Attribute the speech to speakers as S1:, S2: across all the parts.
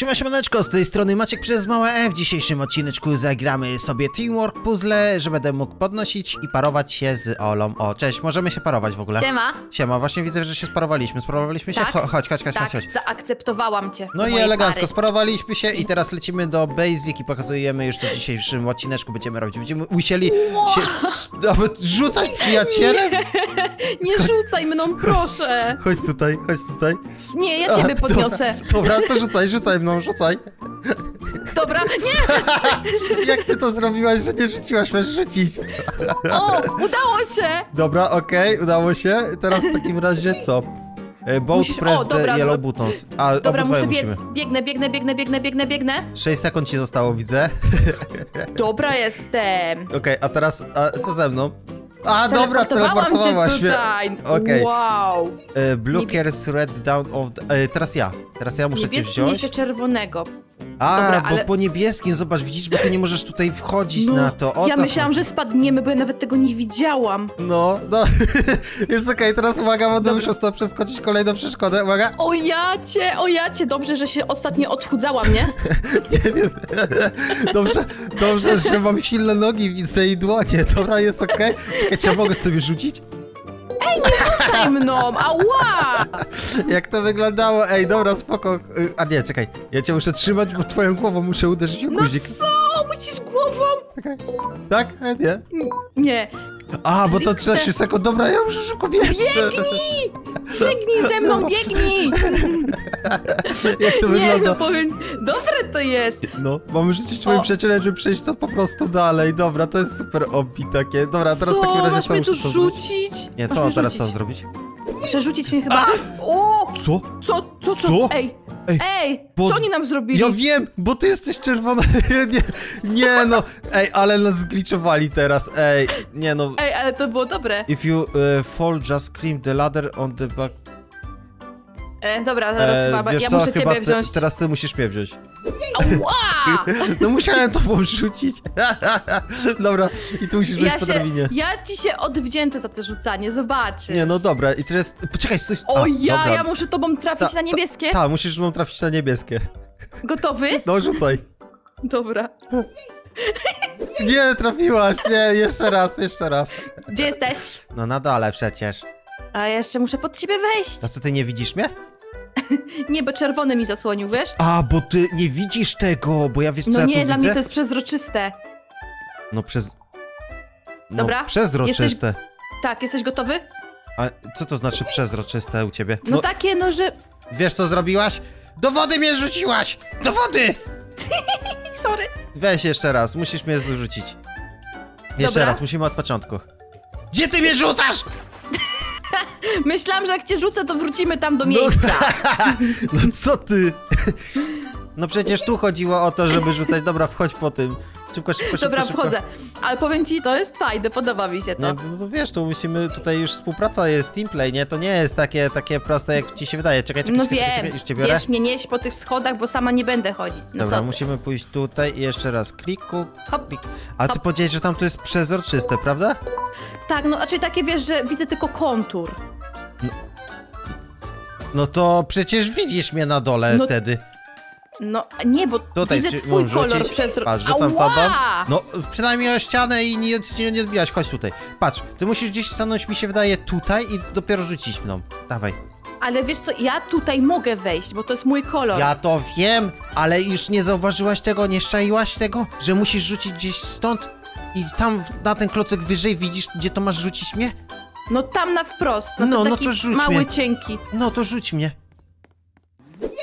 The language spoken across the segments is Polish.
S1: Siema, siemaneczko, z tej strony Maciek przez małe E. W dzisiejszym odcineczku zagramy sobie Teamwork Puzzle, że będę mógł podnosić i parować się z Olą. O, cześć, możemy się parować w ogóle.
S2: Siema.
S1: Siema, właśnie widzę, że się sparowaliśmy. Sparowaliśmy się?
S2: Tak.
S1: Cho- chodź, chodź, chodź,
S2: Tak,
S1: chodź, chodź.
S2: zaakceptowałam cię.
S1: No i elegancko,
S2: pary.
S1: sparowaliśmy się i teraz lecimy do Basic i pokazujemy już to w dzisiejszym odcineczku będziemy robić. Będziemy musieli się nawet rzucać przyjacielem.
S2: Nie rzucaj mną, proszę.
S1: Chodź tutaj, chodź tutaj.
S2: Nie, ja ciebie
S1: A,
S2: podniosę.
S1: Dobra, dobra, to rzucaj, rzucaj mną, rzucaj.
S2: Dobra, nie!
S1: Jak ty to zrobiłaś, że nie rzuciłaś, masz rzucić.
S2: O, udało się!
S1: Dobra, okej, udało się. Teraz w takim razie co? E, Both
S2: Musisz-
S1: press
S2: o,
S1: the
S2: dobra,
S1: yellow
S2: zro-
S1: buttons. A,
S2: Dobra, muszę biec.
S1: musimy.
S2: Biegnę, biegnę, biegnę, biegnę, biegnę, biegnę.
S1: 6 sekund ci zostało, widzę.
S2: Dobra jestem.
S1: Okej, a teraz, a co ze mną? A, dobra,
S2: tutaj.
S1: Okej.
S2: Wow.
S1: E, cares red down of the... e, Teraz ja. Teraz ja muszę cię wziąć.
S2: niesie czerwonego.
S1: A,
S2: Dobra,
S1: bo
S2: ale-
S1: po niebieskim, zobacz, widzisz, bo ty nie możesz tutaj wchodzić
S2: No,
S1: na to. O
S2: ja
S1: to
S2: myślałam, że spadniemy, bo ja nawet tego nie widziałam.
S1: No, no. Jest okej, teraz uwaga, będę musiał stąd przeskoczyć kolejną przeszkodę. Uwaga.
S2: O ja cię, o ja cię. Dobrze, że się ostatnio odchudzałam, nie?
S1: Nie wiem. Dobrze, dobrze, że mam silne nogi, widzę i dłonie. Dobra, jest okej. Czekaj, ja mogę sobie rzucić?
S2: Rzucaj mną, ała!
S1: Jak to wyglądało? Ej, dobra, spoko. Y, A nie, czekaj. Ja cię muszę trzymać, bo twoją głową muszę uderzyć w
S2: No
S1: guzik.
S2: co? Musisz głową?
S1: Czekaj. Tak? E, nie.
S2: Nie.
S1: A, bo to
S2: Stricte.
S1: 3 sekund. Dobra, ja muszę szybko biec.
S2: Biegnij! Biegnij ze mną, biegnij!
S1: Jak to
S2: Nie,
S1: wygląda?
S2: no powiem, dobre to jest.
S1: No, mamy rzucić twoim przyjacielem, żeby przejść to po prostu dalej. Dobra, to jest super obi takie. Dobra, teraz
S2: co,
S1: w takim razie
S2: masz
S1: co muszę
S2: tu
S1: to zrobić?
S2: rzucić?
S1: Nie, co mam teraz tam zrobić?
S2: Przerzucić mnie chyba. O!
S1: Co?
S2: Co, co, co?
S1: Co?
S2: Ej,
S1: Ej,
S2: ej,
S1: bo-
S2: co oni nam zrobili?
S1: Ja wiem, bo ty jesteś czerwona. nie, nie no, ej, ale nas zgliczowali teraz. Ej, nie no.
S2: Ej, ale to było dobre.
S1: If you uh, fall, just climb the ladder on the back.
S2: E, dobra, zaraz
S1: E, wiesz
S2: ja
S1: co,
S2: muszę
S1: chyba
S2: ciebie wziąć.
S1: teraz ty musisz mnie wziąć. No musiałem to rzucić. dobra, i tu musisz wejść
S2: Ja,
S1: po drabinie.
S2: ja ci się odwdzięczę za to rzucanie, zobaczysz.
S1: Nie, no dobra, i teraz. Poczekaj, stój.
S2: O
S1: a,
S2: ja,
S1: dobra.
S2: ja muszę tobą trafić
S1: Ta-
S2: na niebieskie.
S1: Tak, musisz mu trafić na niebieskie.
S2: Gotowy?
S1: No rzucaj.
S2: Dobra.
S1: Nie, trafiłaś, nie, jeszcze raz, jeszcze raz.
S2: Gdzie jesteś?
S1: No na dole przecież.
S2: A jeszcze muszę pod ciebie wejść.
S1: A co, ty nie widzisz mnie?
S2: Nie, bo czerwony mi zasłonił, wiesz?
S1: A, bo ty nie widzisz tego, bo ja wiesz co
S2: No
S1: ja
S2: nie,
S1: tu
S2: dla
S1: widzę?
S2: mnie to jest przezroczyste.
S1: No przez... No,
S2: Dobra,
S1: przezroczyste.
S2: Tak, jesteś gotowy?
S1: A co to znaczy przezroczyste u ciebie?
S2: No, takie, no że...
S1: Wiesz co zrobiłaś? Do wody mnie rzuciłaś! Do wody!
S2: Sorry.
S1: Weź jeszcze raz, musisz mnie zrzucić. Jeszcze
S2: Dobra.
S1: raz, musimy od początku. Gdzie ty mnie rzucasz?
S2: Myślałam, że jak cię rzucę, to wrócimy tam do miejsca.
S1: No co ty? No przecież tu chodziło o to, żeby rzucać. Dobra, wchodź po tym. Szybko, szybko, szybko.
S2: Dobra,
S1: szybko.
S2: wchodzę. Ale powiem ci, to jest fajne, podoba mi się to.
S1: Nie, no to wiesz, tu musimy, tutaj już współpraca jest, teamplay, nie? To nie jest takie, takie proste, jak ci się wydaje. Czekaj, czekaj,
S2: No
S1: czekaj,
S2: wiem,
S1: czekaj, już cię biorę.
S2: wiesz mnie nieść po tych schodach, bo sama nie będę chodzić. No
S1: Dobra, musimy pójść tutaj i jeszcze raz kliku,
S2: Hop.
S1: klik. Ale ty
S2: Hop.
S1: powiedziałeś, że tam to jest przezroczyste, prawda?
S2: Tak, no raczej takie wiesz, że widzę tylko kontur.
S1: No to przecież widzisz mnie na dole
S2: No-
S1: wtedy.
S2: No nie, bo
S1: Tutaj
S2: widzę twój
S1: mam
S2: kolor
S1: rzucić?
S2: przez...
S1: Patrz, rzucam
S2: Ała!
S1: tobą. No, przynajmniej o ścianę i nie, nie, nie odbijać. Chodź tutaj. Patrz, ty musisz gdzieś stanąć, mi się wydaje, tutaj i dopiero rzucić mną. Dawaj.
S2: Ale wiesz co, ja tutaj mogę wejść, bo to jest mój kolor.
S1: Ja to wiem, ale już nie zauważyłaś tego, nie szczaiłaś tego, że musisz rzucić gdzieś stąd i tam na ten klocek wyżej widzisz, gdzie to masz rzucić mnie?
S2: No tam na wprost, no,
S1: No,
S2: to
S1: no
S2: taki
S1: to rzuć
S2: mały,
S1: mnie.
S2: cienki.
S1: No to rzuć mnie.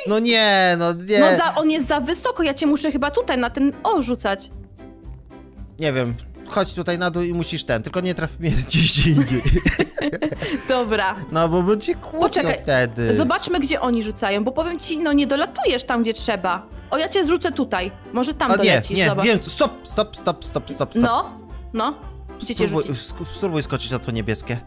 S1: No nie, no nie.
S2: No za, on jest za wysoko, ja cię muszę chyba tutaj na ten o rzucać.
S1: Nie wiem. Chodź tutaj na dół i musisz ten, tylko nie traf mnie gdzieś indziej.
S2: Dobra.
S1: No bo będzie kłótno wtedy.
S2: Zobaczmy, gdzie oni rzucają, bo powiem ci, no nie dolatujesz tam, gdzie trzeba. O, ja cię zrzucę tutaj. Może tam
S1: A nie,
S2: dolecisz,
S1: nie,
S2: zobacz.
S1: wiem, stop, stop, stop, stop, stop.
S2: No, no. Gdzie cię
S1: Spróbuj,
S2: rzucić?
S1: sk- spróbuj skoczyć na to niebieskie.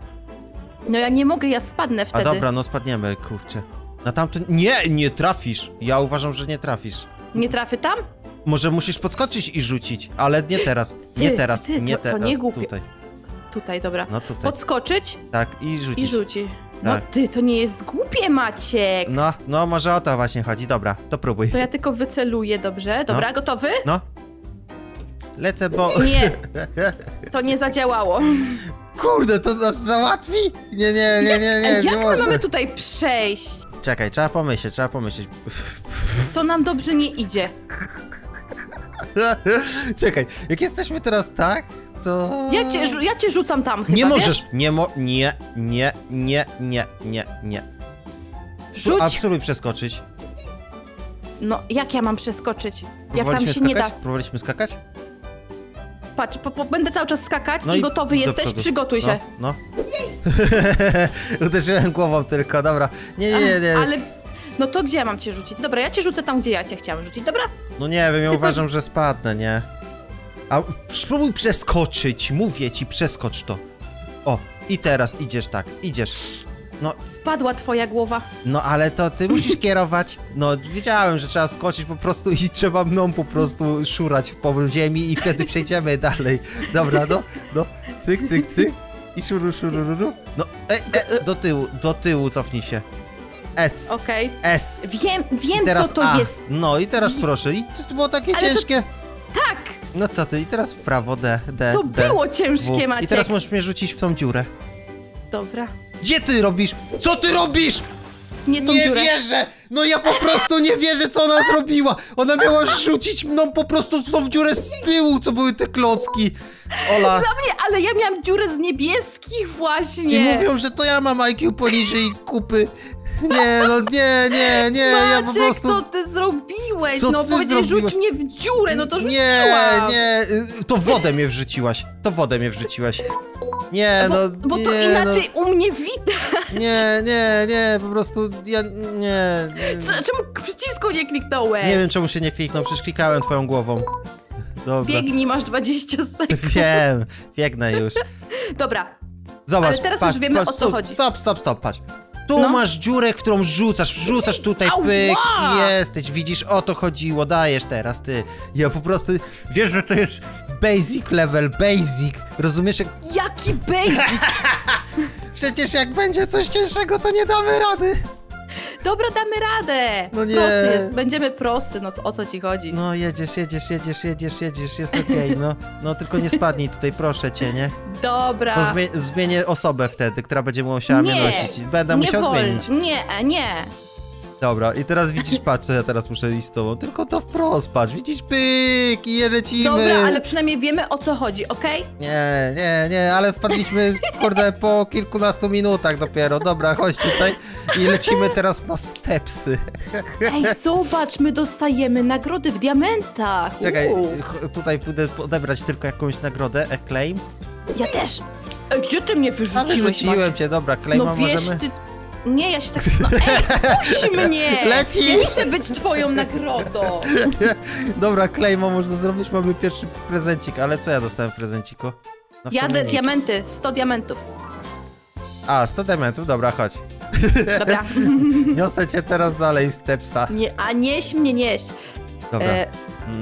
S2: No ja nie mogę, ja spadnę
S1: A
S2: wtedy.
S1: dobra, no spadniemy, kurczę. Na tamto... Nie, nie trafisz. Ja uważam, że nie trafisz.
S2: Nie trafię tam?
S1: Może musisz podskoczyć i rzucić, ale nie teraz. Nie
S2: Ty,
S1: teraz,
S2: ty,
S1: nie
S2: to- to
S1: teraz.
S2: nie głupie.
S1: Tutaj.
S2: Tutaj, dobra.
S1: No tutaj.
S2: Podskoczyć
S1: Tak, i rzucić.
S2: i rzucić. No
S1: Tak.
S2: ty, to nie jest głupie, Maciek.
S1: No, no może o to właśnie chodzi. Dobra, to próbuj.
S2: To ja tylko wyceluję, dobrze? Dobra, gotowy?
S1: No. Lecę, bo...
S2: Nie. To nie zadziałało.
S1: Kurde, to nas załatwi? Nie, nie, nie, nie, nie,
S2: Ej,
S1: nie
S2: jak mamy tutaj przejść?
S1: Czekaj, trzeba pomyśleć, trzeba pomyśleć.
S2: To nam dobrze nie idzie.
S1: Czekaj, jak jesteśmy teraz tak, to...
S2: Ja cię, ja cię rzucam tam chyba,
S1: Nie
S2: wiesz?
S1: możesz, nie mo... Nie, nie, nie, nie, nie, nie.
S2: Rzuć.
S1: A spróbuj przeskoczyć.
S2: No, jak ja mam przeskoczyć? Jak tam się nie da.
S1: skakać? Próbowaliśmy skakać?
S2: Patrz, po, po, będę cały czas skakać
S1: No
S2: i
S1: i
S2: gotowy
S1: do
S2: jesteś?
S1: przodu.
S2: Przygotuj się.
S1: No, no. Uderzyłem głową tylko, dobra. Nie, nie, nie.
S2: Ale... No to gdzie ja mam cię rzucić? Dobra, ja cię rzucę tam, gdzie ja cię chciałam rzucić, dobra?
S1: No nie wiem, ja
S2: Tylko-
S1: uważam, że spadnę, nie? A spróbuj przeskoczyć, mówię ci, przeskocz to. O, i teraz idziesz tak, idziesz. No,
S2: Spadła twoja głowa.
S1: no ale to ty musisz kierować. No, wiedziałem, że trzeba skoczyć po prostu i trzeba mną po prostu szurać po ziemi i wtedy przejdziemy dalej. Dobra, no, no, cyk, cyk, cyk. I szuru, szuru, szuru. No, e, e, do tyłu, do tyłu cofnij się. S,
S2: Okej.
S1: S.
S2: Wiem, wiem co to
S1: A.
S2: jest.
S1: No i teraz proszę. I to było takie
S2: Ale to-
S1: ciężkie.
S2: Tak,
S1: No co ty, i teraz w prawo, D, D,
S2: to
S1: D.
S2: było
S1: W.
S2: ciężkie,
S1: I
S2: Maciek.
S1: teraz możesz mnie rzucić w tą dziurę.
S2: Dobra.
S1: Gdzie ty robisz? Co ty robisz?
S2: Nie tą
S1: nie
S2: dziurę.
S1: wierzę! No ja po prostu nie wierzę, co ona zrobiła! Ona miała rzucić mną po prostu w tą dziurę z tyłu, co były te klocki. Ola.
S2: Dla mnie, ale ja miałam dziurę z niebieskich właśnie.
S1: I mówią, że to ja mam IQ poniżej kupy. Nie, no nie, nie, nie, ja po
S2: Maciek,
S1: prostu...
S2: co ty zrobiłeś?
S1: Co
S2: no
S1: ty
S2: powiedziałeś,
S1: zrobiłaś?
S2: rzuć mnie w dziurę, no to rzuciłam.
S1: Nie, nie, y, to wodę mnie wrzuciłaś. To wodę mnie wrzuciłaś. Nie,
S2: Bo,
S1: no,
S2: bo
S1: nie,
S2: to inaczej u mnie widać.
S1: No, nie, nie, nie, po prostu ja nie.
S2: C- Czemu przycisku nie kliknąłeś?
S1: Nie wiem, czemu się nie kliknął, przecież klikałem twoją głową. Dobra.
S2: Biegnij, masz 20 sekund.
S1: Wiem, biegnę już.
S2: Dobra,
S1: Zobacz,
S2: Ale teraz już wiemy, o co chodzi.
S1: Stop, stop, stop, patrz. Tu
S2: No.
S1: masz dziurę, którą rzucasz, rzucasz tutaj, pyk i jesteś, widzisz, o to chodziło, dajesz teraz, ty. Ja po prostu, wiesz, że to jest basic level, basic, rozumiesz? Jak,
S2: jaki basic.
S1: przecież jak będzie coś cięższego, to nie damy rady.
S2: Dobra, damy radę.
S1: No nie.
S2: Prosy jest, będziemy prosy, no o co ci chodzi?
S1: No jedziesz, jedziesz, jedziesz, jedziesz, jedziesz, jest okej, no. No tylko nie spadnij tutaj, proszę cię, nie?
S2: Dobra.
S1: Bo zmie zmienię osobę wtedy, która będzie musiała mnie
S2: Nie,
S1: nosić. Będę
S2: nie
S1: musiał zmienić.
S2: Nie, nie.
S1: Dobra, i teraz widzisz, patrz, ja teraz muszę iść z tobą. Tylko to wprost, patrz, widzisz, pyk i lecimy.
S2: Dobra, ale przynajmniej wiemy o co chodzi, okej?
S1: Nie, nie, nie, ale wpadliśmy, kurde, po kilkunastu minutach dopiero. Dobra, chodź tutaj i lecimy teraz na stepsy.
S2: Ej, zobacz, my dostajemy nagrody w diamentach.
S1: Czekaj, tutaj pójdę odebrać tylko jakąś nagrodę, acclaim.
S2: Ja też. Ej, gdzie ty mnie
S1: A
S2: wyrzuciłeś,
S1: wyrzuciłem
S2: Maciek?
S1: cię, dobra, claima
S2: No wiesz,
S1: możemy...
S2: ty... Nie, ja się tak... No ej, puść mnie!
S1: Lecisz!
S2: Ja nie chcę być twoją nagrodą.
S1: Dobra, claima można zrobić, mamy pierwszy prezencik, ale co ja dostałem w prezenciku? No w
S2: Jadę
S1: nic.
S2: diamenty, 100 diamentów.
S1: A, 100 diamentów, dobra, chodź.
S2: Dobra.
S1: Niosę cię teraz dalej w stepsa.
S2: Nie, a nieś mnie, nieś.
S1: Dobra.
S2: E,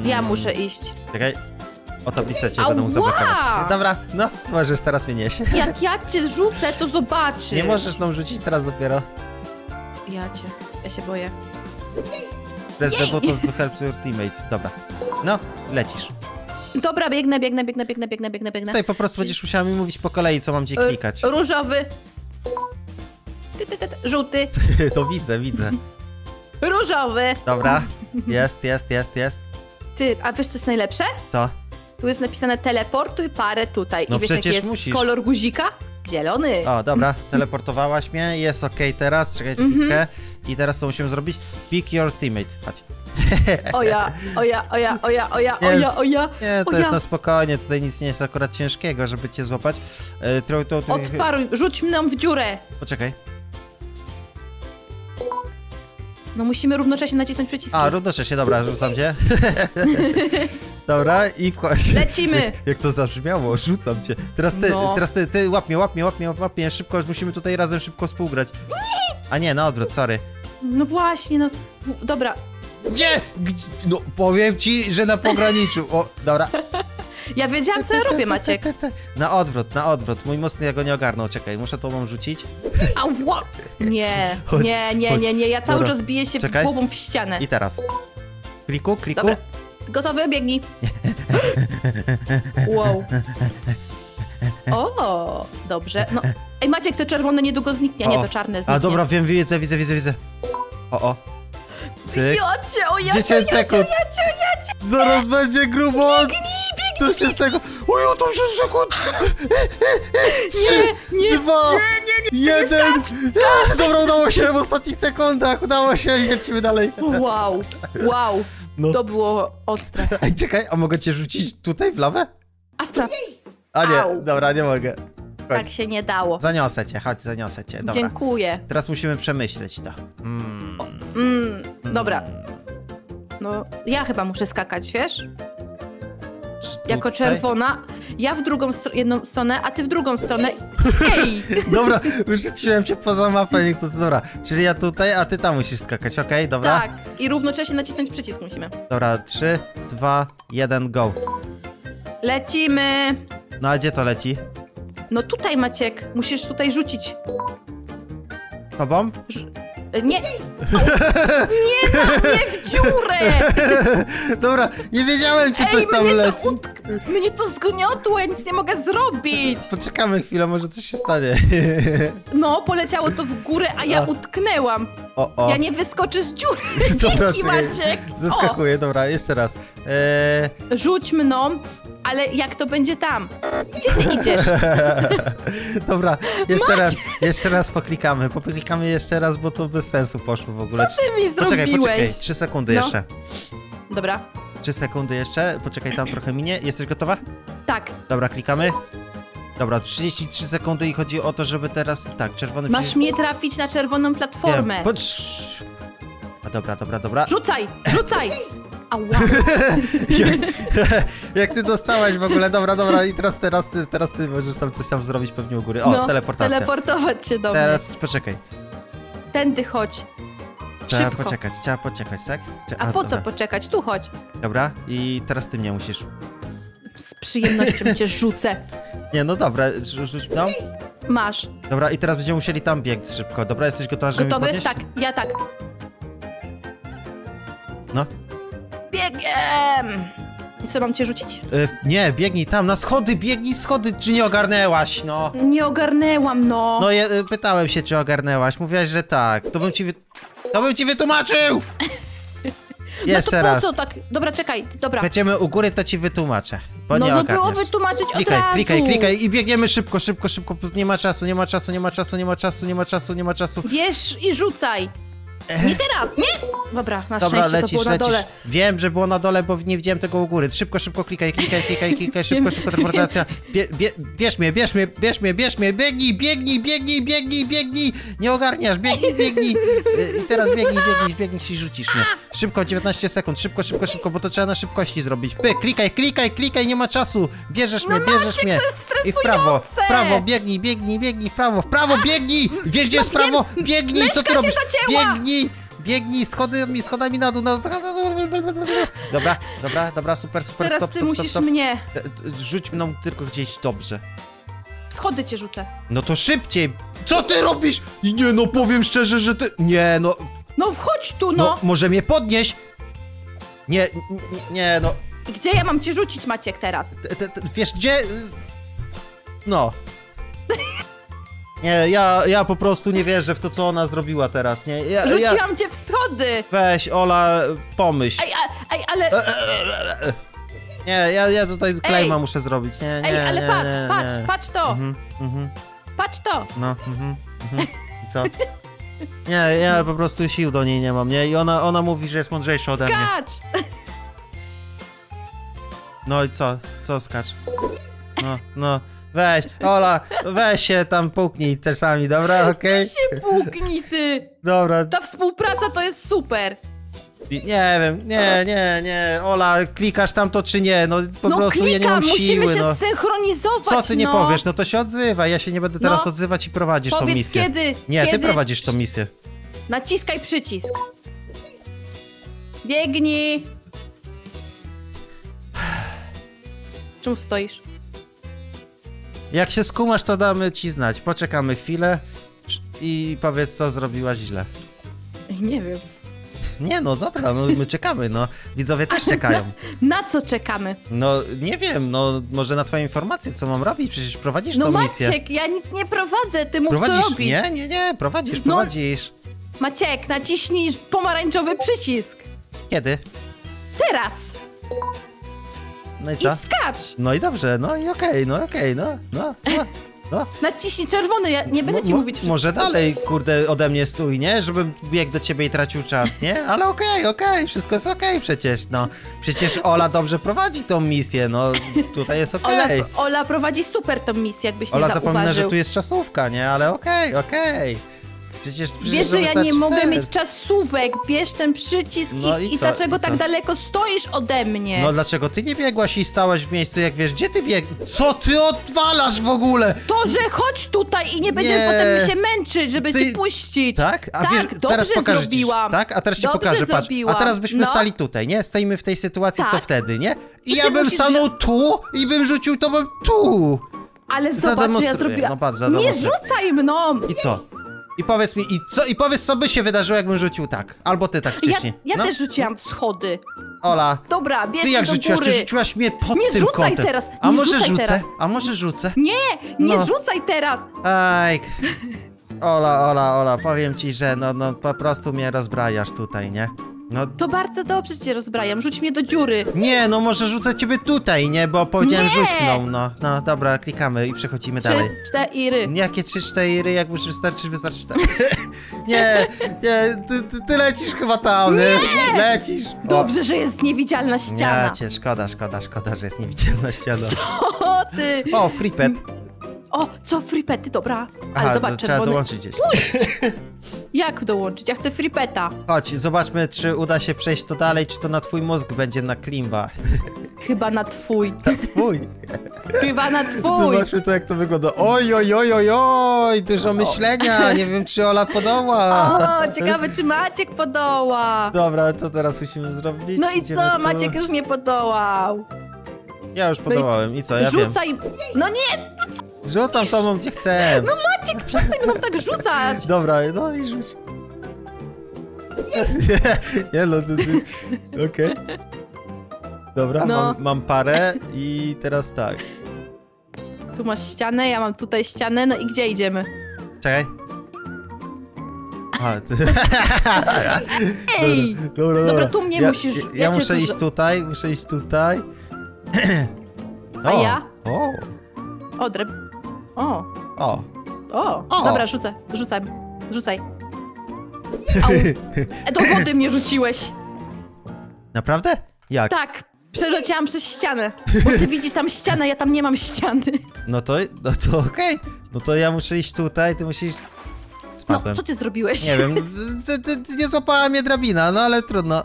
S2: ja
S1: Mm,
S2: muszę iść.
S1: Czekaj. O tablicę cię
S2: Ała!
S1: mógł zablokować. Dobra, no, możesz teraz mnie nieść.
S2: Jak ja cię rzucę, to zobaczysz.
S1: Nie możesz nam rzucić teraz dopiero.
S2: Ja cię, ja się boję.
S1: Press the buttons to help your teammates. Dobra. No, lecisz.
S2: Dobra, biegnę, biegnę, biegnę, biegnę, biegnę, biegnę, biegnę.
S1: Tutaj po prostu będziesz musiała mi mówić po kolei, co mam ci
S2: E,
S1: klikać.
S2: Różowy. Ty, ty, ty, ty. Żółty.
S1: To widzę, widzę.
S2: Różowy.
S1: Dobra. Jest, jest, jest, jest.
S2: Ty, a wiesz co jest najlepsze?
S1: Co?
S2: Tu jest napisane teleportuj parę tutaj.
S1: No
S2: I wiesz jaki jest
S1: musisz.
S2: kolor guzika? Zielony.
S1: O, dobra, teleportowałaś mnie, jest okej teraz, czekajcie
S2: Mhm.
S1: chwilkę. I teraz co musimy zrobić? Pick your teammate. Chodź.
S2: Oja, oja, oja, oja, oja,
S1: Nie.
S2: oja, oja.
S1: Nie, to
S2: O
S1: jest na spokojnie, tutaj nic nie jest akurat ciężkiego, żeby cię złapać. E, tro, to, to,
S2: Odparuj, rzuć mną w dziurę.
S1: Poczekaj.
S2: No musimy równocześnie nacisnąć przycisk.
S1: A, równoszę się, dobra, rzucam cię. dobra, i wchodź.
S2: Lecimy.
S1: Jak to zabrzmiało, rzucam cię. Teraz ty,
S2: No.
S1: teraz ty, ty, łap mnie, łap mnie, łap mnie, łap mnie, szybko, już musimy tutaj razem szybko współgrać. A nie, na odwrót, sorry.
S2: No właśnie, no. Dobra,
S1: Gdzie? Gdzie? No, powiem ci, że na pograniczu. O, dobra.
S2: Ja wiedziałam, co ja robię, Maciek.
S1: Na odwrót, na odwrót. Mój mózg tego nie ogarnął. Czekaj, muszę to mam rzucić.
S2: Ała! Nie, nie, nie, nie, nie. Ja cały czas biję się
S1: czekaj.
S2: głową w ścianę.
S1: I teraz. Kliku, kliku.
S2: Dobra. Gotowy? Biegnij. Wow. O, dobrze. No. Ej, Maciek, to czerwone niedługo zniknie, nie,
S1: O,
S2: to czarne zniknie.
S1: A dobra, wiem, widzę, widzę, widzę, widzę. O, o. Cyk.
S2: Jocie, o jacie,
S1: 10
S2: jacie,
S1: sekund.
S2: jacie, jacie.
S1: Zaraz będzie grubo. To się sekund. Ojo, to się sekund. Trzy,
S2: Nie, nie,
S1: dwa,
S2: nie, nie, nie,
S1: jeden. Dobra, udało się w ostatnich sekundach. Udało się lecimy dalej.
S2: Wow, wow,
S1: No.
S2: to było ostre.
S1: Ej, czekaj, a mogę cię rzucić tutaj w lawę?
S2: A sprawdź,
S1: A nie,
S2: Au.
S1: dobra, nie mogę. Chodź.
S2: tak się nie dało.
S1: Zaniosę cię, chodź, zaniosę cię. Dobra.
S2: Dziękuję.
S1: Teraz musimy przemyśleć to. Mm.
S2: Mm, dobra,
S1: Mm.
S2: no ja chyba muszę skakać, wiesz? Jako czerwona, ja w drugą str- jedną stronę, a ty w drugą stronę. Ej!
S1: Dobra, wyrzuciłem cię poza mapę, nie chcę, dobra. Czyli ja tutaj, a ty tam musisz skakać, okej? Dobra?
S2: Tak, i równocześnie nacisnąć przycisk musimy.
S1: Dobra, 3, 2, 1, go.
S2: Lecimy!
S1: No a gdzie to leci?
S2: No tutaj Maciek, musisz tutaj rzucić.
S1: Tobą?
S2: E, Nie! Au. Nie na mnie w dziurę!
S1: Dobra, nie wiedziałem, czy coś
S2: Ej,
S1: tam
S2: mnie
S1: leci.
S2: to, utk- mnie to zgniotło, ja nic nie mogę zrobić!
S1: Poczekamy chwilę, może coś się stanie.
S2: No, poleciało to w górę, a ja utknęłam.
S1: O, o.
S2: Ja nie wyskoczę z dziury.
S1: Dobra,
S2: Dzięki,
S1: czekaj.
S2: Maciek!
S1: Zeskakuję, dobra, jeszcze raz. Eee...
S2: Rzuć mną, ale jak to będzie tam? Gdzie ty idziesz?
S1: Dobra, jeszcze raz, jeszcze raz poklikamy. Poklikamy jeszcze raz, bo to bez sensu poszło w ogóle.
S2: Co ty mi
S1: Poczekaj,
S2: zrobiłeś?
S1: poczekaj, 3 sekundy
S2: No.
S1: jeszcze.
S2: Dobra,
S1: 3 sekundy jeszcze, poczekaj, tam trochę minie. Jesteś gotowa?
S2: tak.
S1: Dobra, klikamy. Dobra, 33 sekundy i chodzi o to, żeby teraz, tak, czerwony
S2: Masz
S1: przycisk...
S2: mnie trafić na czerwoną platformę.
S1: Wiem. Pocz- A dobra, dobra, dobra.
S2: Rzucaj, rzucaj! Ała.
S1: jak, jak ty dostałaś w ogóle, dobra, dobra, i teraz, teraz, ty, teraz ty możesz tam coś tam zrobić pewnie u góry. O,
S2: no,
S1: teleportacja.
S2: Teleportować się do
S1: Teraz poczekaj.
S2: mnie. Tędy chodź.
S1: Trzeba
S2: Szybko.
S1: poczekać, trzeba poczekać, tak?
S2: A po co
S1: dobra.
S2: poczekać? Tu chodź.
S1: Dobra, i teraz ty mnie musisz.
S2: Z przyjemnością cię rzucę.
S1: Nie, no dobra, rzu- rzuć no.
S2: Masz.
S1: Dobra, i teraz będziemy musieli tam biec szybko. Dobra, jesteś gotowa, żeby
S2: Gotowy?
S1: mnie podnieść?
S2: Tak, ja tak. Biegiem! I co, mam cię rzucić?
S1: Y, nie, biegnij tam, na schody, biegnij schody, czy nie ogarnęłaś, no?
S2: Nie ogarnęłam, no.
S1: No, je, y, pytałem się, czy ogarnęłaś, mówiłaś, że tak. To bym ci wy... To bym ci wytłumaczył!
S2: no
S1: Jeszcze
S2: to po
S1: raz.
S2: co tak? Dobra, czekaj, dobra.
S1: Będziemy u góry, to ci wytłumaczę, bo
S2: no
S1: nie
S2: to
S1: ogarniesz.
S2: było wytłumaczyć od
S1: Klikaj,
S2: razu.
S1: klikaj, klikaj i biegniemy szybko, szybko, szybko. Nie ma czasu, nie ma czasu, nie ma czasu, nie ma czasu, nie ma czasu, nie ma czasu.
S2: Bierz i rzucaj. Nie teraz, nie? Dobra, na
S1: Dobra,
S2: szczęście to
S1: lecisz,
S2: było na
S1: lecisz.
S2: dole.
S1: Wiem, że było na dole, bo nie widziałem tego u góry. Szybko, szybko, klikaj, klikaj, klikaj, klikaj, szybko, szybko, teleportacja. Bie, bie, bierz mnie, bierz mnie, bierz mnie, bierz mnie, biegnij, biegnij, biegnij, biegnij, biegnij. Nie ogarniasz, biegnij, biegnij. Y, I teraz biegnij, biegnij, biegnij i rzucisz mnie. Szybko, 19 sekund, szybko, szybko, szybko, bo to trzeba na szybkości zrobić. Pyk, klikaj, klikaj, klikaj, nie ma czasu. Bierzesz mnie, bierzesz
S2: Maciek,
S1: mnie.
S2: to jest
S1: I w prawo,
S2: stresujące.
S1: w prawo, biegnij, biegnij, biegnij, w prawo, w prawo, biegnij! Wiesz, gdzie jest
S2: No wiem,
S1: prawo? Biegnij, co ty
S2: myszka się
S1: robisz?
S2: zacięła.
S1: Biegnij! Biegnij schodami, schodami na dół. Na... Dobra, dobra, dobra, super, super,
S2: Teraz
S1: stop,
S2: ty
S1: stop, stop,
S2: musisz
S1: stop.
S2: mnie.
S1: E, Rzuć mną tylko gdzieś dobrze.
S2: Schody cię rzucę.
S1: No to szybciej! Co ty robisz? Nie no, powiem szczerze, że ty... Nie no,
S2: No wchodź tu,
S1: no,
S2: no.
S1: może mnie podnieść? Nie, nie, nie no,
S2: Gdzie ja mam cię rzucić, Maciek, teraz?
S1: T- t- t- wiesz gdzie? No. Nie, ja, ja po prostu nie wierzę w to, co ona zrobiła teraz, nie? Ja, ja...
S2: Rzuciłam cię w schody.
S1: Weź, Ola, pomyśl.
S2: Ej, a, ej, ale...
S1: Nie, ja, ja tutaj claima muszę zrobić, nie, nie,
S2: Ej, ale
S1: nie,
S2: patrz,
S1: nie,
S2: patrz,
S1: nie.
S2: patrz to.
S1: Mhm, mhm,
S2: Patrz to.
S1: no, mhm, mhm. I co? Nie, ja po prostu sił do niej nie mam, nie? I ona, ona mówi, że jest mądrzejsza ode mnie.
S2: Kacz.
S1: No i co? Co skacz? No, no. Weź, Ola, weź się tam puknij czasami, dobra, okej?
S2: się puknij, ty.
S1: Dobra,
S2: Ta współpraca to jest super.
S1: nie wiem, nie, nie, nie, Ola, klikasz tam to czy nie, no po
S2: no
S1: prostu
S2: klikam,
S1: ja nie mam
S2: musimy
S1: siły,
S2: się
S1: no.
S2: synchronizować,
S1: Co ty nie
S2: no.
S1: powiesz, no to się odzywaj, ja się nie będę teraz
S2: No.
S1: odzywać i prowadzisz tą
S2: Powiedz
S1: misję.
S2: kiedy,
S1: Nie, ty
S2: kiedy...
S1: prowadzisz tą misję.
S2: Naciskaj przycisk. Biegnij. Czemu stoisz?
S1: Jak się skumasz, to damy ci znać. Poczekamy chwilę i powiedz, co zrobiłaś źle.
S2: Nie wiem.
S1: Nie no, dobra, no my czekamy, no. Widzowie też czekają.
S2: Na co czekamy?
S1: No, nie wiem, no może na twoje informacje, co mam robić, przecież prowadzisz
S2: No
S1: tą misję.
S2: Maciek, ja nic nie prowadzę, ty mów co
S1: Prowadzisz?
S2: robisz.
S1: Nie, nie, nie, prowadzisz,
S2: No.
S1: prowadzisz.
S2: Maciek, naciśnij pomarańczowy przycisk.
S1: Kiedy?
S2: Teraz.
S1: No i
S2: I
S1: co?
S2: skacz.
S1: No i dobrze, no i okej, no okej, no, no, no, no.
S2: Naciśnij czerwony, ja nie będę ci mówić wszystkiego.
S1: Może dalej, kurde, ode mnie stój, nie? Żebym biegł do ciebie i tracił czas, nie? Ale okej, okej, wszystko jest okej przecież, no. Przecież Ola dobrze prowadzi tą misję, no. Tutaj jest
S2: Ola,
S1: okej.
S2: Ola prowadzi super tą misję, jakbyś
S1: Ola
S2: nie
S1: zapomina,
S2: zauważył.
S1: że tu jest czasówka, nie? Ale okej, okej. Przecież, przecież
S2: Wiesz, że ja nie mogę
S1: ten.
S2: mieć czasówek, bierz ten przycisk
S1: No
S2: i,
S1: i
S2: i
S1: co,
S2: dlaczego
S1: i
S2: tak
S1: co?
S2: daleko stoisz ode mnie?
S1: No dlaczego ty nie biegłaś i stałaś w miejscu, jak wiesz, gdzie ty bieg... Co ty odwalasz w ogóle?
S2: To, że chodź tutaj i nie będziemy
S1: Nie.
S2: potem się męczyć, żeby
S1: Ty-
S2: cię puścić.
S1: Tak? A
S2: Tak,
S1: wiesz,
S2: dobrze
S1: teraz pokażę
S2: zrobiłam.
S1: Ci, tak? A teraz ci
S2: Dobrze
S1: pokażę, patrz. A teraz byśmy
S2: No.
S1: stali tutaj, nie? Stoimy w tej sytuacji, co
S2: Tak.
S1: wtedy, nie? I ja bym
S2: musisz-
S1: stanął tu i bym rzucił to bym tu.
S2: Ale zobacz, ja zrobiłam.
S1: No patrz,
S2: nie rzucaj mną!
S1: I co? I powiedz mi, i co? I powiedz, co by się wydarzyło, jakbym rzucił tak. Albo ty tak
S2: Ja,
S1: wcześniej.
S2: ja
S1: no?
S2: też rzuciłam w schody.
S1: Ola,
S2: Dobra, bierz
S1: ty jak
S2: do
S1: rzuciłaś?
S2: góry.
S1: Ty rzuciłaś mnie pod
S2: Nie
S1: tym
S2: rzucaj
S1: kątem.
S2: teraz,
S1: A
S2: nie
S1: może
S2: rzucaj
S1: rzucę?
S2: teraz.
S1: A może rzucę?
S2: Nie, nie
S1: No.
S2: rzucaj teraz!
S1: Aj. Ola, Ola, Ola, powiem ci, że no, no po prostu mnie rozbrajasz tutaj, nie? No
S2: To bardzo dobrze cię rozbrajam, rzuć mnie do dziury.
S1: Nie, no może rzucę ciebie tutaj, nie? Bo powiedziałem
S2: Nie!
S1: rzuć mną, no. No dobra, klikamy i przechodzimy
S2: Trzy,
S1: dalej.
S2: cztery.
S1: Jakie trzy, cztery, jak już wystarczy, wystarczy tak. nie, nie, ty, ty, ty lecisz chyba tam, nie? Lecisz. O,
S2: Dobrze, że jest niewidzialna ściana.
S1: Nie, cię, szkoda, szkoda, szkoda, że jest niewidzialna ściana.
S2: O ty!
S1: O, freepet.
S2: O, co fripety, dobra. Ale
S1: Aha,
S2: zobacz,
S1: trzeba
S2: czerwony.
S1: dołączyć gdzieś.
S2: Jak dołączyć? Ja chcę fripeta.
S1: Chodź, zobaczmy, czy uda się przejść to dalej, czy to na twój mózg będzie na klimba.
S2: Chyba na twój.
S1: Twój.
S2: Chyba na twój.
S1: Zobaczmy to, jak to wygląda. Oj, oj, oj, oj, oj, dużo myślenia. Nie wiem, czy Ola podoła.
S2: O, ciekawe, czy Maciek podoła.
S1: Dobra, co teraz musimy zrobić?
S2: No i
S1: Idziemy
S2: co?
S1: tu.
S2: Maciek już nie podołał.
S1: Ja już
S2: No i
S1: podołałem i co, ja
S2: Rzucaj. No nie,
S1: wiem. Rzucam tobą, gdzie chcę.
S2: no Maciek, przestań mną tak rzucać.
S1: Dobra, no i rzuć. nie, nie no, ty, ty. okej. Dobra,
S2: No.
S1: mam, mam parę i teraz tak.
S2: Tu masz ścianę, ja mam tutaj ścianę, no i gdzie idziemy?
S1: Czekaj. A, ty...
S2: Ej!
S1: Dobra, dobra,
S2: Dobra, tu mnie
S1: ja,
S2: musisz-
S1: Ja,
S2: ja
S1: muszę iść tutaj, muszę iść tutaj.
S2: A ja?
S1: O,
S2: O, dreb... O,
S1: o.
S2: o.
S1: O.
S2: Dobra, rzucę, rzucaj, rzucaj. Au. E, Do wody mnie rzuciłeś.
S1: Naprawdę? Jak?
S2: Tak, przeleciałam przez ścianę. Bo ty widzisz tam ścianę, ja tam nie mam ściany.
S1: No to, no to okej. No to ja muszę iść tutaj, ty musisz...
S2: No,
S1: Spadłem.
S2: co ty zrobiłeś?
S1: Nie wiem, ty, ty, ty nie złapała mnie drabina, no ale trudno.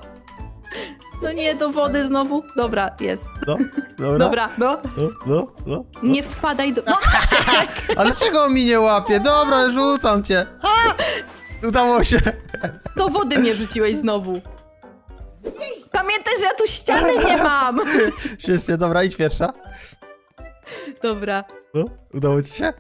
S2: No nie, do wody znowu. Dobra, jest.
S1: No, dobra.
S2: Dobra, no.
S1: No, no, no.
S2: Nie wpadaj do... No,
S1: A dlaczego on mi nie łapie? Dobra, rzucam cię. A! Udało się.
S2: do wody mnie rzuciłeś znowu. Pamiętaj, że ja tu ściany nie mam.
S1: Świetnie, dobra, idź pierwsza.
S2: Dobra.
S1: No, udało ci się?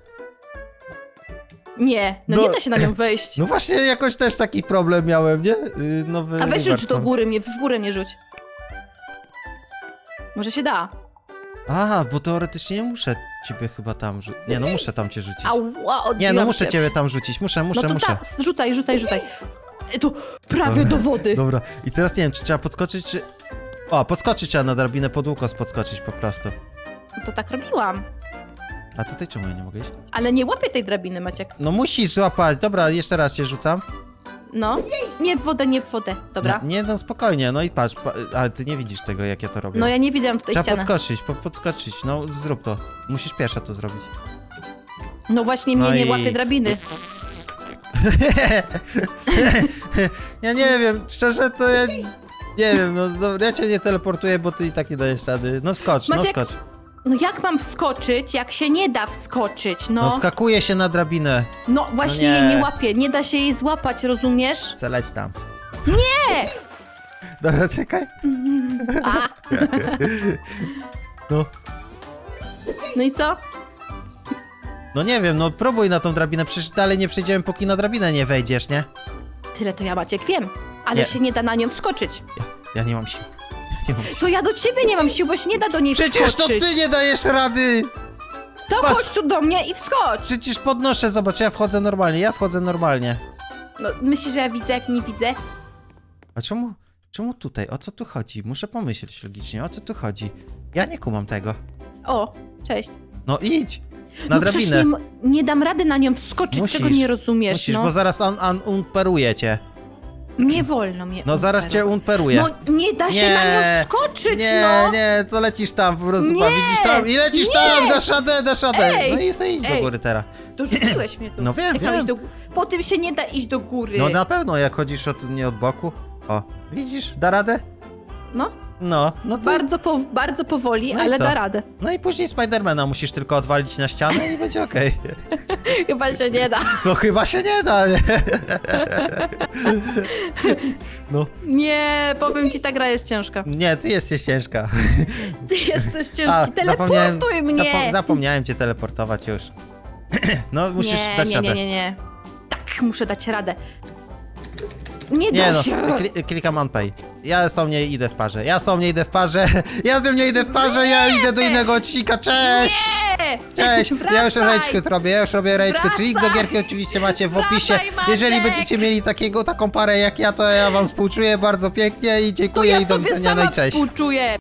S2: Nie, no,
S1: No.
S2: nie da się na nią wejść.
S1: No właśnie, jakoś też taki problem miałem, nie? Yy, nowy
S2: A weź rzuć do góry, mnie w górę nie rzuć. Może się da.
S1: A, bo teoretycznie nie muszę ciebie chyba tam rzucić. Nie, no muszę tam cię rzucić.
S2: Ała,
S1: Nie, no muszę
S2: się.
S1: ciebie tam rzucić, muszę, muszę,
S2: No to
S1: muszę.
S2: tak, rzucaj, rzucaj, rzucaj. E, Tu prawie do wody.
S1: Dobra, i teraz nie wiem, czy trzeba podskoczyć, czy... O, podskoczyć trzeba na drabinę pod łukos podskoczyć po prostu.
S2: To tak robiłam.
S1: A tutaj czemu ja nie mogę iść?
S2: Ale nie łapię tej drabiny, Maciek.
S1: No musisz złapać. Dobra, jeszcze raz cię rzucam.
S2: No. Nie w wodę, nie w wodę. Dobra.
S1: No, nie, no spokojnie, no i patrz, pa, ale ty nie widzisz tego, jak ja to robię.
S2: No ja nie widziałam tutaj
S1: Trzeba
S2: ściany.
S1: podskoczyć, po, podskoczyć, no zrób to. Musisz pierwsza to zrobić.
S2: No właśnie mnie
S1: No
S2: nie
S1: i-
S2: łapie drabiny.
S1: ja nie wiem, szczerze to ja... Nie wiem, no dobra, ja cię nie teleportuję, bo ty i tak nie dajesz rady. No wskocz, no
S2: Maciek,
S1: wskocz.
S2: No jak mam wskoczyć, jak się nie da wskoczyć,
S1: No
S2: no.
S1: wskakuje się na drabinę.
S2: No właśnie
S1: No nie.
S2: jej nie łapię, nie da się jej złapać, rozumiesz?
S1: Chcę leć tam.
S2: Nie!
S1: Dobra, czekaj.
S2: A,
S1: No.
S2: No i co?
S1: No nie wiem, no próbuj na tą drabinę, przecież dalej nie przejdziemy, póki na drabinę nie wejdziesz, nie?
S2: Tyle to ja Maciek wiem, ale
S1: Nie.
S2: się nie da na nią wskoczyć.
S1: Ja, ja nie mam sił. Sił.
S2: To ja do ciebie nie mam sił, bo się nie da do niej
S1: Przecież to
S2: wskoczyć.
S1: ty nie dajesz rady!
S2: To
S1: Patrz.
S2: chodź tu do mnie i wskocz.
S1: Przecież podnoszę, zobacz, ja wchodzę normalnie, ja wchodzę normalnie.
S2: No, myślisz, że ja widzę, jak nie widzę?
S1: A czemu, czemu tutaj? O co tu chodzi? Muszę pomyśleć logicznie, o co tu chodzi? Ja nie kumam tego.
S2: O, cześć.
S1: No idź! Na
S2: no przecież
S1: drabinę.
S2: nie, m- nie dam rady na nią wskoczyć,
S1: Musisz,
S2: czego nie rozumiesz,
S1: Musisz,
S2: no.
S1: bo zaraz on, on unperuje cię.
S2: Nie wolno mnie
S1: No zaraz cię unperuje.
S2: No nie da się
S1: Nie,
S2: na nią wskoczyć,
S1: Nie,
S2: no!
S1: nie, to lecisz tam po prostu,
S2: Nie,
S1: pa, widzisz tam i lecisz
S2: nie.
S1: tam, dasz radę, dasz radę.
S2: Ej,
S1: no i sobie idź do
S2: ej.
S1: góry teraz.
S2: Dorzuciłeś mnie tu.
S1: No wiem, wiem.
S2: Do... Po tym się nie da iść do góry.
S1: No na pewno, jak chodzisz od, nie od boku. O, widzisz, da radę?
S2: No,
S1: No, no to...
S2: bardzo, po, bardzo powoli,
S1: No
S2: ale da radę.
S1: No i później Spidermana musisz tylko odwalić na ścianę i będzie okej.
S2: Chyba się nie da.
S1: No chyba się nie da, nie? No,
S2: Nie, powiem ci, ta gra jest ciężka.
S1: nie, ty jesteś ciężka.
S2: Ty jesteś ciężki,
S1: zapomniałem-
S2: teleportuj mnie!
S1: zapo- zapomniałem cię teleportować już. No, musisz
S2: nie,
S1: dać
S2: nie,
S1: radę.
S2: nie, nie, nie. Tak, muszę dać radę. Nie,
S1: Nie
S2: da
S1: no,
S2: się.
S1: kli klikam OnPay. Ja z tą nie idę w parze. Ja z tą nie idę w parze. Ja z tym nie idę w parze, ja idę do innego odcinka. Cześć!
S2: Nie!
S1: Cześć! Ja już
S2: Wracaj!
S1: rejczkę robię, ja już robię rejczkę.
S2: Wracaj!
S1: Link do gierki oczywiście macie w opisie.
S2: Wracaj!
S1: Jeżeli będziecie mieli takiego, taką parę jak ja, to ja wam współczuję bardzo pięknie i dziękuję
S2: ja
S1: i do widzenia, no i cześć.
S2: współczuję.